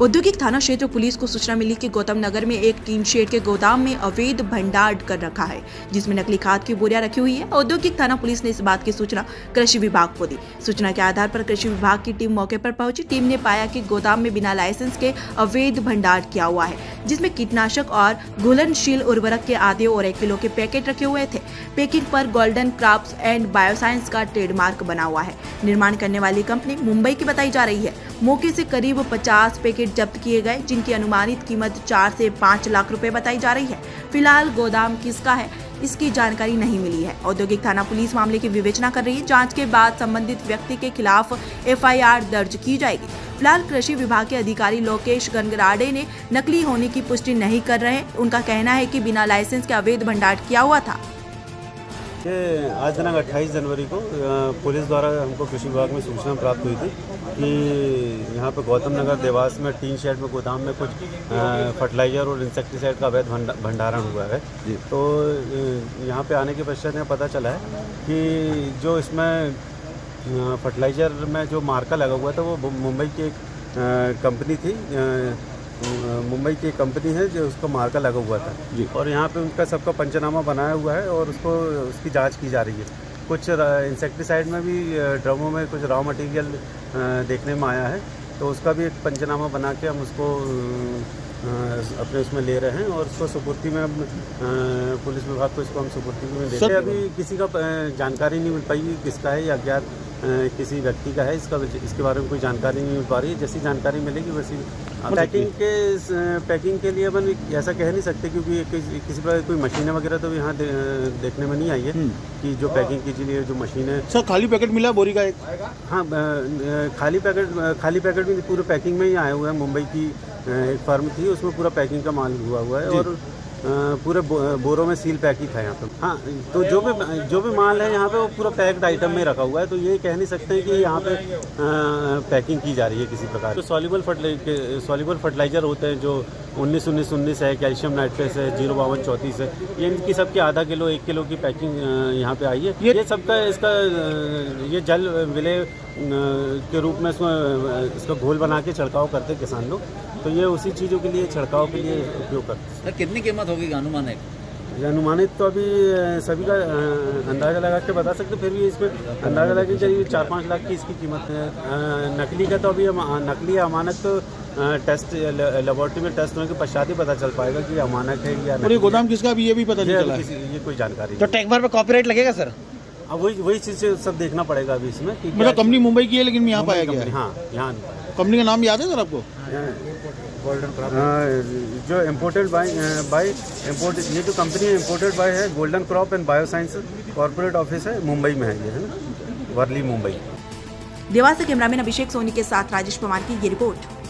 औद्योगिक थाना क्षेत्र पुलिस को सूचना मिली कि गौतम नगर में एक टीम शेड के गोदाम में अवैध भंडार कर रखा है, जिसमें नकली खाद की बोरियाँ रखी हुई है। औद्योगिक थाना पुलिस ने इस बात की सूचना कृषि विभाग को दी। सूचना के आधार पर कृषि विभाग की टीम मौके पर पहुँची। टीम ने पाया कि गोदाम में बिना लाइसेंस के अवैध भंडार किया हुआ है। जिसमें कीटनाशक और घुलनशील उर्वरक के आधे और एक किलो के पैकेट रखे हुए थे। पैकिंग पर गोल्डन क्रॉप्स एंड बायोसाइंस का ट्रेडमार्क बना हुआ है। निर्माण करने वाली कंपनी मुंबई की बताई जा रही है। मौके से करीब 50 पैकेट जब्त किए गए, जिनकी अनुमानित कीमत 4 से 5 लाख रुपए बताई जा रही है। फ़िलहाल गोदाम किसका है? इसकी जानकारी नहीं मिली है। औद्योगिक थाना पुलिस मामले की विवेचना कर रही है। जाँच के बाद संबंधित व्यक्ति के खिलाफ एफआईआर दर्ज की जाएगी। फ़िलहाल कृषि विभाग के अधिकारी लोकेश गंगराडे ने नकली होने की पुष्टि नहीं कर रहे उनका कहना है की बिना लाइसेंस के अवैध भंडार किया हुआ था। आज दिनांक 28 जनवरी को पुलिस द्वारा हमको कृषि विभाग में सूचना प्राप्त हुई थी। कि यहाँ पे गौतम नगर देवास में टीन शेड में गोदाम में कुछ फर्टिलाइज़र और इंसेक्टिसाइड का अवैध भंडारण हुआ है। तो यहाँ पे आने के पश्चात यहाँ पता चला है कि जो इसमें फर्टिलाइज़र में जो मार्का लगा हुआ था वो मुंबई की एक कंपनी थी मुंबई की कंपनी है जो उसका मार्का लगा हुआ था। जी। और यहाँ पे उनका सबका पंचनामा बनाया हुआ है और उसको उसकी जाँच की जा रही है। कुछ इंसेक्टिसाइड में भी ड्रमों में कुछ रॉ मटेरियल देखने में आया है। तो उसका भी एक पंचनामा बना के हम उसको अपने उसमें ले रहे हैं और उसको सुपुर्ति में अब पुलिस विभाग को इसको हम सुपुर्ति में दे रहे हैं अभी किसी का जानकारी नहीं मिल पाई किसका है या अज्ञात किसी व्यक्ति का है इसका इसके बारे में कोई जानकारी नहीं मिल पा रही है। जैसी जानकारी मिलेगी वैसी पैकिंग के पैकिंग के लिए अपन ऐसा कह नहीं सकते क्योंकि किसी प्रकार कोई मशीन वगैरह तो यहाँ दे, देखने में नहीं आई है हम्म। कि जो पैकिंग के लिए जो मशीन है। सर खाली पैकेट मिला बोरी का एक? हाँ खाली पैकेट खाली पैकेट भी पूरे पैकिंग में ही आया हुआ है मुंबई की एक फर्म थी उसमें पूरा पैकिंग का माल हुआ हुआ है और पूरे बोरों में सील पैक ही था यहाँ पे। हाँ तो जो भी जो भी माल है यहाँ पे वो पूरा पैक्ड आइटम में रखा हुआ है तो ये कह नहीं सकते कि यहाँ पे पैकिंग की जा रही है किसी प्रकार। तो सॉल्यूबल फर्टिलाइज़र होते हैं, जो उन्नीस उन्नीस उन्नीस है कैल्शियम नाइट्रेस है ज़ीरो बावन चौंतीस है। ये इनकी सबके आधा किलो एक किलो की पैकिंग यहाँ पे आई है। ये, ये सबका इसका ये जल विलय के रूप में इसमें इसका घोल बना के छिड़काव करते किसान लोग। तो ये उसी चीज़ों के लिए छिड़काव के लिए उपयोग करते हैं। कितनी कीमत होगी अनुमानित अनुमानित तो अभी सभी का अंदाज़ा लगा के बता सकते फिर भी इसमें अंदाज़ा लगा करीब चार पाँच लाख की इसकी कीमत है। नकली का तो अभी नकली अमानत तो टेस्ट लेबोरेटरी में टेस्ट होने के पश्चात ही पता चल पाएगा कि अमानत है या और ये गोदाम किसका भी ये भी पता नहीं चला ये कोई जानकारी तो टैग पर कॉपीराइट लगेगा सर अब वही वही चीज़ सब देखना पड़ेगा अभी इसमें मतलब कंपनी मुंबई की है लेकिन यहाँ पाया गया हाँ। यहाँ कंपनी का नाम याद है सर आपको? Golden Crop. जो इम्पोर्टेड बाई बाई इम्पोर्टेड ये जो कंपनी है इम्पोर्टेड बाई है Golden Crop and bioscience science corporate office है मुंबई में है ये है वर्ली मुंबई। देवास से कैमरामैन अभिषेक सोनी के साथ राजेश कुमार की ये रिपोर्ट।